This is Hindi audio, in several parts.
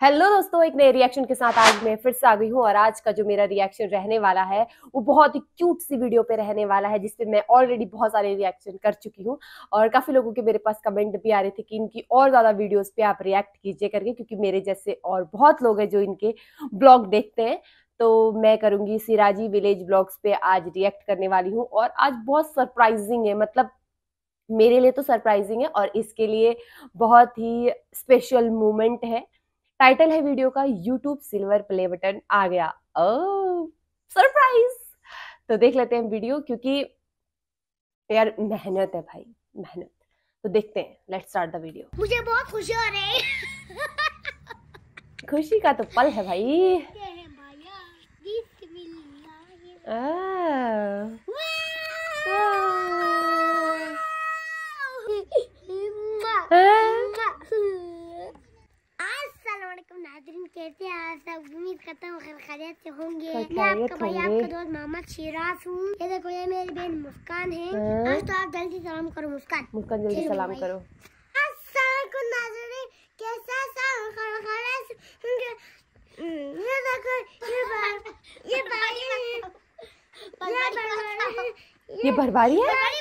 हेलो दोस्तों, एक नए रिएक्शन के साथ आज मैं फिर से आ गई हूँ और आज का जो मेरा रिएक्शन रहने वाला है, वो बहुत ही क्यूट सी वीडियो पे रहने वाला है, जिसपे मैं ऑलरेडी बहुत सारे रिएक्शन कर चुकी हूँ। और काफ़ी लोगों के मेरे पास कमेंट भी आ रहे थे कि इनकी और ज़्यादा वीडियोस पे आप रिएक्ट कीजिए करके, क्योंकि मेरे जैसे और बहुत लोग हैं जो इनके ब्लॉग देखते हैं। तो मैं करूँगी सिराजी विलेज ब्लॉग्स पे आज रिएक्ट करने वाली हूँ और आज बहुत सरप्राइजिंग है मतलब मेरे लिए तो सरप्राइजिंग है और इसके लिए बहुत ही स्पेशल मोमेंट है। टाइटल है वीडियो का यूट्यूब सिल्वर प्ले बटन आ गया। सरप्राइज़ तो देख लेते हैं वीडियो क्योंकि यार मेहनत है भाई मेहनत। तो देखते हैं लेट स्टार्ट दीडियो वीडियो मुझे बहुत खुशी हो रही है। खुशी का तो पल है भाई ये है भैया गिफ्ट मिला है आ, अस्सलामुअलैकुम नाज़रीन कैसे हैं आप सब उम्मीद करता हूँ खैर खैरियत से होंगे खैर मैं आपका खैरियत भाई होंगे। आपका दोस्त मोहम्मद शिराज हूँ। ये देखो ये मेरी बहन मुस्कान है। हाँ। आज तो आप जल्दी सलाम करो मुस्कान। मुस्कान जल्दी सलाम। करो। ये देखो ये बार ये बारी ये बारी ये भरवारी है? बारी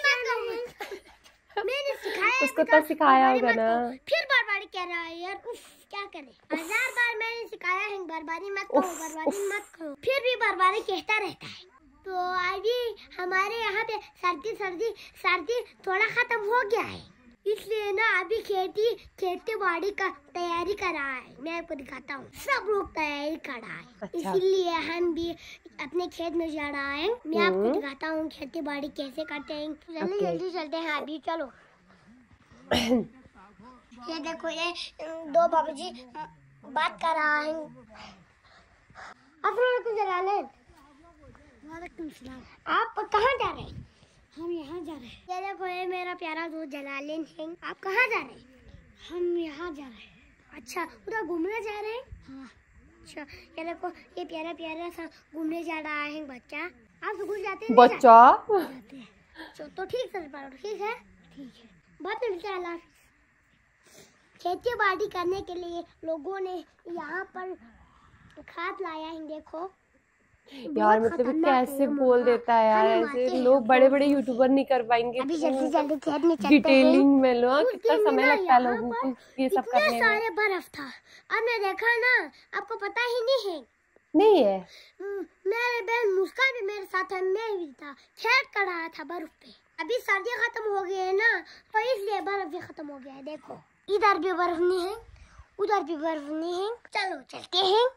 मैंने सिखाया उसको तो सिखाया होगा ना। फिर बर्बादी कह रहा है यार उफ क्या करे? हज़ार बार मैंने सिखाया है बर्बादी मत करो उफ, बर्बादी मत करो। फिर भी बर्बादी कहता रहता है तो अभी हमारे यहाँ पे सर्दी सर्दी सर्दी थोड़ा खत्म हो गया है। इसलिए ना अभी खेती खेती बाड़ी का तैयारी कर रहा है। मैं आपको दिखाता हूँ। सब लोग तैयारी कर रहा है। अच्छा। इसीलिए हम भी अपने खेत में जा रहा है। मैं आपको हम्म। दिखाता हूँ खेती बाड़ी कैसे करते हैं। जल्दी जल्दी चलते हैं अभी। चलो। ये देखो ये दो बाबूजी बात कर रहा है। जलालेन वालेकुम सलाम आप कहाँ जा रहे हैं? हम यहाँ जा रहे हैं। ये देखो ये मेरा प्यारा दोस्त जलालेन सिंह। आप कहाँ जा रहे हैं? हम यहाँ जा रहे हैं। अच्छा उधर घूमने जा रहे हैं? हाँ। अच्छा ये देखो ये प्यारा प्यारा सा घूमने जा रहा है बच्चा। आप स्कूल जाते हैं बच्चा? जाते हैं? तो ठीक है ठीक है? ठीक है। में मिलते हैं अल्लाह खेती बाड़ी करने के लिए लोगों ने यहाँ पर खाद लाया है देखो। यार मतलब कैसे बोल देता है यार ऐसे लोग बड़े बड़े यूट्यूबर नहीं कर पाएँगे अभी जल्दी जल्दी खेत में चलते डिटेलिंग में लो कितना समय लगता है लोगों को ये सब करने में? सारे बर्फ़ था। अब मैं देखा ना आपको पता ही नहीं है। नहीं है। हम्म, मेरे बहन मुस्कान भी मेरे साथ है मैं भी था। खेत कर रहा था बर्फ़ पे। अभी सर्दी खत्म हो गई है ना तो इसलिए बर्फ़ भी खत्म हो गया है देखो। इधर भी बर्फ़ नहीं है उधर भी बर्फ़ नहीं है। चलो चलते हैं।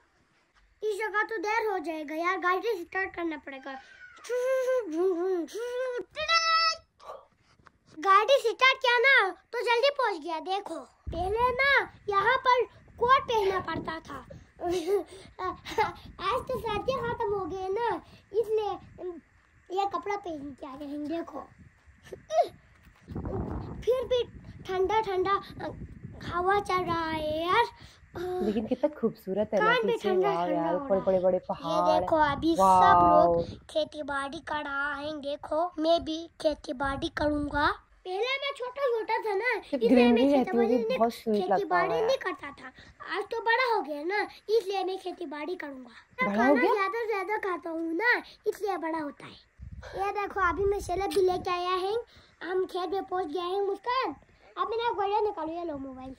इस जगह तो देर हो जाएगा यार, गाड़ी स्टार्ट करना पड़ेगा। गाड़ी स्टार्ट किया ना तो जल्दी पहुँच गया, देखो। पहले ना, यहाँ पर कोट पहनना पड़ता था। आज तो सर्दी खत्म हो गए ना, इसलिए ये कपड़ा पहन के आ गए देखो। फिर भी ठंडा ठंडा हवा चल रहा है यार। लेकिन कितना खूबसूरत है ना पीछे ठंडा यार बड़े बड़े बड़े पहाड़ देखो अभी सब लोग खेती बाड़ी कर रहा है देखो मैं भी खेती बाड़ी करूँगा। पहले मैं छोटा छोटा था ना इसलिए मैं खेती बाड़ी नहीं करता था। आज तो बड़ा हो गया ना इसलिए मैं खेती बाड़ी करूँगा खाना गया? ज़्यादा ज़्यादा खाता हूँ ना इसलिए बड़ा होता है। ये देखो अभी मैं सेलब भी लेके आया है। हम खेत में पहुँच गए हैं मुस्कान। अब मैंने गोलियाँ निकालो ये लो मोबाइल।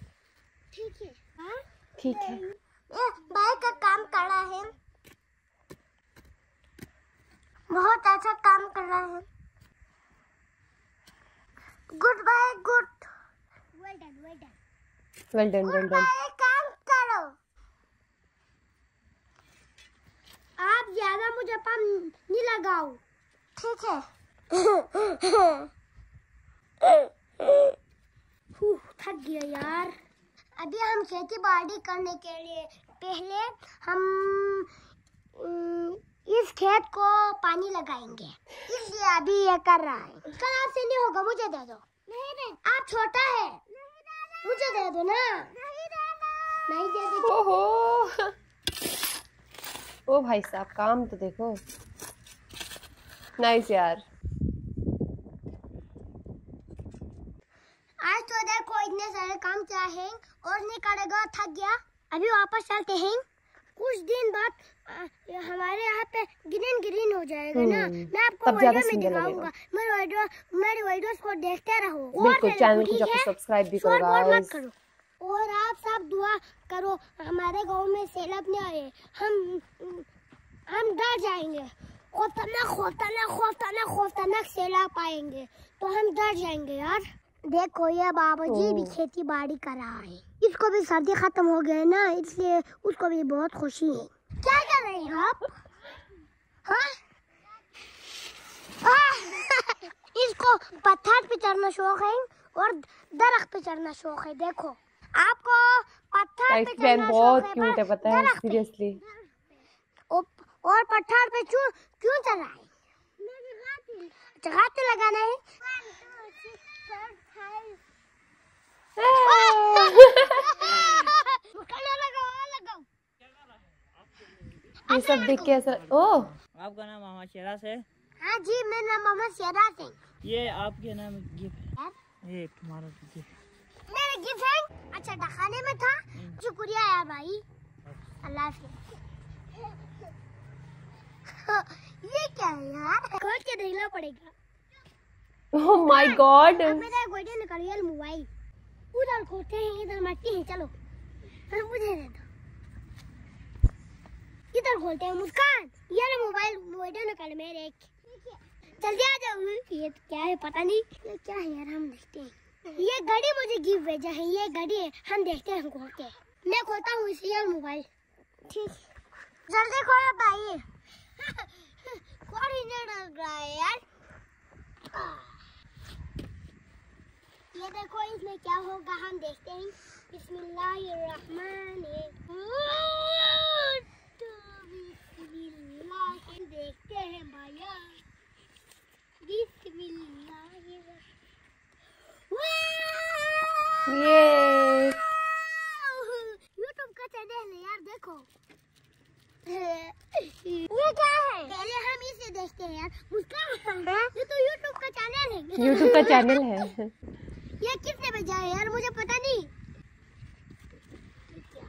ठीक है हाँ? ठीक है। ये बाइक का काम कर रहा है। बहुत अच्छा काम कर रहा है। Goodbye good well done well done well done well done काम करो। आप ज़्यादा मुझे पम नहीं लगाओ। ठीक है। थक गया यार। अभी हम खेती बाड़ी करने के लिए पहले हम इस खेत को पानी लगाएँगे। इसलिए अभी ये कर रहा है। कल आपसे नहीं होगा मुझे दे दो। नहीं नहीं। आप छोटा है। मुझे दे दो ना। नहीं दे दो। ओहो। ओ भाई साहब काम तो देखो। नाइस यार। आज तो देखो इतने सारे काम किया है और नहीं करेगा थक गया। अभी वापस चलते हैं। कुछ दिन बाद हमारे यहाँ पे ग्रीन ग्रीन हो जाएगा ना। हम्म, मैं आपको वीडियो में दिखाऊँगा। मेरे वीडियो मेरे वीडियोस को देखते रहो। बिल्कुल चैनल को जाकर सब्सक्राइब भी करो गाइस और आप सब दुआ करो हमारे गाँव में सैलाब नहीं आए। हम हम डर जाएँगे। खतरनाक खतरनाक खतरनाक खतरनाक सैलाब आएँगे। तो हम डर जाएँगे यार। देखो ये बाबा जी भी खेती बाड़ी कर रहा है। इसको भी सर्दी खत्म हो गई ना इसलिए उसको भी बहुत खुशी है। क्या कर रहे हैं आप? हाँ? इसको पत्थर पे चढ़ना शौक है और दरख्त पे चढ़ना शौक है देखो। आपको पत्थर पे चढ़ना बहुत क्यूट है पता है सीरियसली और- पत्थर पे क्यों क्यों चढ़ रहा है। चढ़ाते लगाना है ये सब देख के ऐसा ओह आपका नाम मोहम्मद शेरा से। हाँ जी मेरा नाम मोहम्मद शेरा सिंह। ये आपके नाम गिफ्ट यार, ये तुम्हारा गिफ्ट मेरा गिफ्ट है? अच्छा डखाने में था। शुक्रिया यार भाई। अल्लाह हाफिज। ये क्या है यार? खोज के देखना पड़ेगा। ओह माय गॉड मेरा वीडियो निकाल यार मोबाइल। उधर खोते हैं, इधर मट्टी है, चलो। अरे मुझे दे दो। इधर खोलते हैं, मुस्कान। ये लो मोबाइल वीडियो निकाल मेरे एक। जल्दी आ जाओ। ये तो क्या है, पता नहीं। ये क्या है यार, हम देखते हैं। ये घड़ी मुझे गिफ्ट भेजा है, ये घड़ी है। हम देखते हैं खोल के मैं खोलता हूँ इसे यार मोबाइल। ठीक। जल्दी खोलो भाई। कौन ही लग रहा है यार। देखो इसमें क्या होगा हम देखते हैं। बिस्मिल्लाहिर्रहमान बिस्मिल्लाह देखते हैं भैया बिस्मिल्लाह ये यूट्यूब का चैनल है यार देखो। ये क्या है? पहले हम इसे देखते हैं यार। मुस्कान ये तो यूट्यूब का चैनल है। यूट्यूब का चैनल है। ये किसने भेजा है यार? मुझे पता नहीं। ये क्या?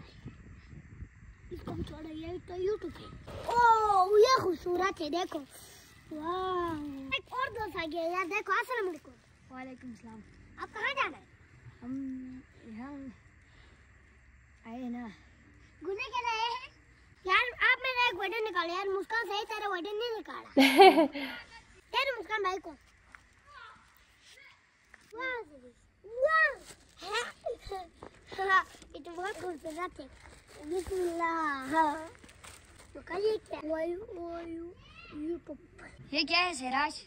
इसको छोड़ो ये तो यूट्यूब है। ओह ये खूबसूरत है देखो। वाह। एक और दोस्त आ गया यार देखो अस्सलाम वालेकुम। वालेकुम सलाम। आप कहाँ जाना है? हम यहाँ आए ना। घूमने के लिए हैं? यार आप मेरा एक वीडियो निकालो। यार मुस्कान सही तेरा वीडियो नहीं निकाला। मुस्कान भाई को वाह ये तो बहुत खूबसूरत है हाँ। तो कहिए क्या वायु वायु ये क्या है सिराज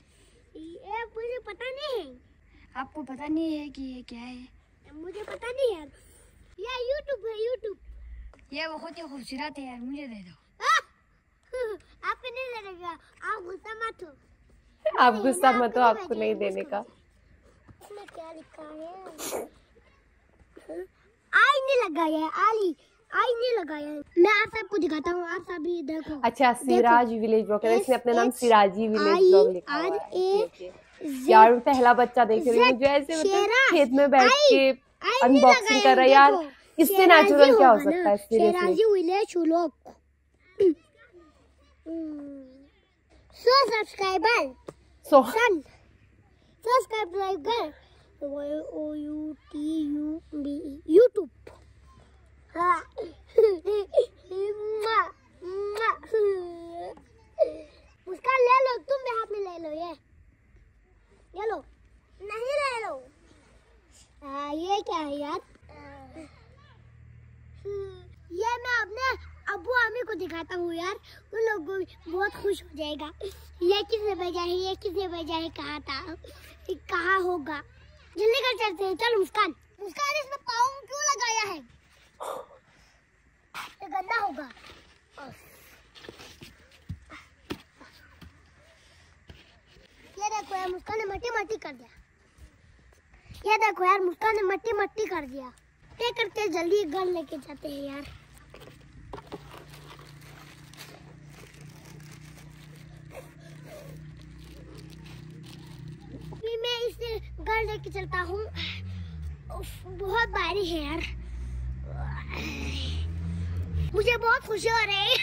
ये मुझे पता नहीं है आपको पता नहीं है कि ये क्या है मुझे पता नहीं यार ये यूट्यूब है यूट्यूब ये बहुत ही खूबसूरत है यार मुझे दे दो! आपको नहीं लगेगा आप गुस्सा मत हो आप गुस्सा मत हो आपको नहीं देने का इसमें क्या लिखा है? आई नहीं लगाया है आली। आई नहीं लगाया है। मैं आप सबको दिखाता हूँ आप सब भी देखो। अच्छा सिराज विलेज ब्लॉग इसने अपना नाम सिराजी विलेज ब्लॉग लिखा हुआ है। यार पहला बच्चा देख रही हूँ जो ऐसे मतलब खेत में बैठ के अनबॉक्सिंग कर रहा है। यार इससे नेचुरल क्या हो सकता है Sheraji village vlog so subscriber so son. Subscriber O U T U B YouTube. उसका ले लो तुम भी हाथ में ले लो ये। ये लो। नहीं ले लो। आ, ये क्या है यार? ये मैं अपने अबू अम्मी को दिखाता हूँ यार। उन लोग भी बहुत खुश हो जाएगा। ये किसने भेजा है? ये किसने भेजा है? कहाँ था? कहाँ होगा? जल्दी कर चलते हैं। चल, मुस्कान। मुस्कान, इसमें पाँव क्यों लगाया है? ये गंदा होगा। ये देखो यार, मुस्कान ने मट्टी मट्टी कर दिया। ये देखो यार, मुस्कान ने मट्टी मट्टी कर दिया। ये करते जल्दी घर लेके जाते हैं यार अभी मैं इसे घर लेके चलता हूँ। बहुत बारिश है यार। मुझे बहुत खुशी हो रही है।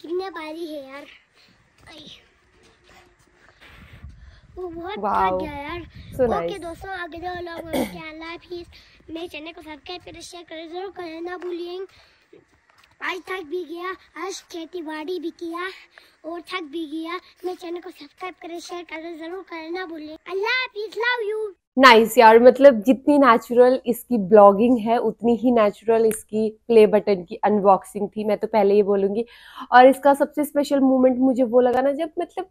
कितने बारी है यार। वो बहुत थक गया यार। Okay nice. दोस्तों आगे जो लोग मेरे चैनल को सब्सक्राइब करें शेयर करें ज़रूर करें ना भूलिए। आज थक भी गया, आज खेती बाड़ी भी किया और थक भी गया। मेरे चैनल को सब्सक्राइब करें शेयर करें, ज़रूर करें ना भूलिए अल्लाह हाफिज लव यू नाइस nice यार मतलब जितनी नेचुरल इसकी ब्लॉगिंग है, उतनी ही नेचुरल इसकी प्ले बटन की अनबॉक्सिंग थी, मैं तो पहले ही बोलूँगी। और इसका सबसे स्पेशल मोमेंट मुझे वो लगा ना, जब मतलब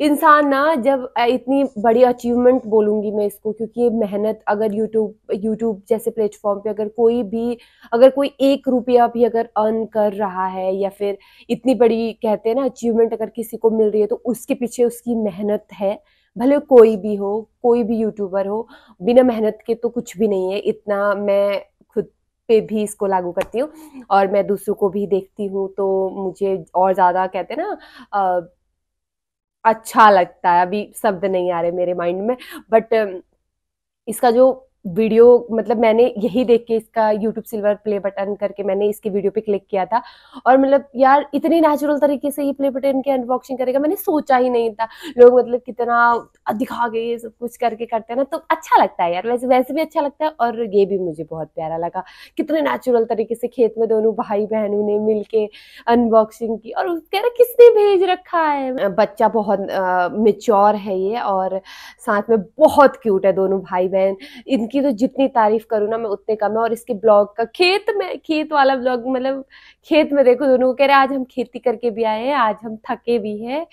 इंसान ना जब इतनी बड़ी अचीवमेंट बोलूँगी मैं इसको, क्योंकि ये मेहनत, अगर यूट्यूब यूट्यूब जैसे प्लेटफॉर्म पे अगर कोई भी, अगर कोई एक रुपया भी अगर अर्न कर रहा है या फिर इतनी बड़ी कहते हैं ना अचीवमेंट अगर किसी को मिल रही है तो उसके पीछे उसकी मेहनत है। भले कोई भी हो, कोई भी यूट्यूबर हो, बिना मेहनत के तो कुछ भी नहीं है। इतना मैं खुद पे भी इसको लागू करती हूँ और मैं दूसरों को भी देखती हूँ तो मुझे और ज़्यादा कहते हैं ना अच्छा लगता है। अभी शब्द नहीं आ रहे मेरे माइंड में बट इसका जो वीडियो मतलब मैंने यही देख के इसका यूट्यूब सिल्वर प्ले बटन करके मैंने इसकी वीडियो पे क्लिक किया था। और मतलब यार, इतनी नेचुरल तरीके से ये प्ले बटन की अनबॉक्सिंग करेगा, मैंने सोचा ही नहीं था। लोग मतलब कितना दिखा के ये सब कुछ करके करते हैं ना तो अच्छा लगता है यार। वैसे वैसे भी अच्छा लगता है और ये भी मुझे बहुत प्यारा लगा। कितने नेचुरल तरीके से खेत में दोनों भाई बहनों ने मिलके अनबॉक्सिंग की और कह रहा किसने भेज रखा है? बच्चा बहुत मेच्योर है ये और साथ में बहुत क्यूट है दोनों भाई बहन इनकी तो जितनी तारीफ़ करूँ ना मैं उतने कम है। और इसके ब्लॉग का खेत में, खेत वाला ब्लॉग मतलब खेत में देखो दोनों को कह रहे आज हम खेती करके भी आए हैं, आज हम थके भी हैं।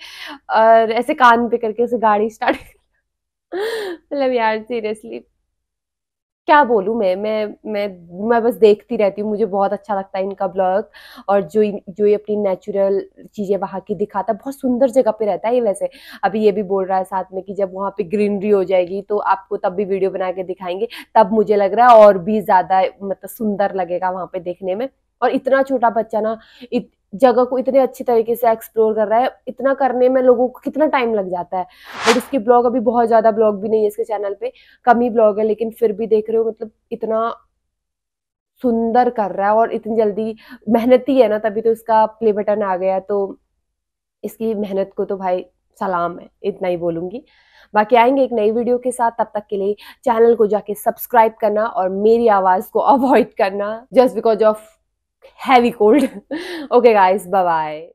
और ऐसे कान पे करके उसे गाड़ी स्टार्ट मतलब यार सीरियसली क्या बोलूँ मैं मैं मैं मैं बस देखती रहती हूँ, मुझे बहुत अच्छा लगता है इनका ब्लॉग और जो जो ये अपनी नेचुरल चीज़ें वहाँ की दिखाता है, बहुत सुंदर जगह पे रहता है ये वैसे। अभी ये भी बोल रहा है साथ में कि जब वहाँ पे ग्रीनरी हो जाएगी तो आपको तब भी वीडियो बना के दिखाएँगे, तब मुझे लग रहा है और भी ज़्यादा मतलब सुंदर लगेगा वहाँ पे देखने में। और इतना छोटा बच्चा ना इत, जगह को इतने अच्छी तरीके से एक्सप्लोर कर रहा है इतना करने में लोगों को कितना टाइम लग जाता है। बट इसकी ब्लॉग अभी बहुत ज़्यादा ब्लॉग भी नहीं है इसके चैनल पे कम ही ब्लॉग है लेकिन फिर भी देख रहे हो मतलब इतना सुंदर कर रहा है और इतनी जल्दी मेहनती है ना तभी तो इसका प्ले बटन आ गया तो इसकी मेहनत को तो भाई सलाम है इतना ही बोलूँगी। बाकी आएँगे एक नई वीडियो के साथ तब तक के लिए चैनल को जाके सब्सक्राइब करना और मेरी आवाज़ को अवॉइड करना just because of heavy cold okay guys bye bye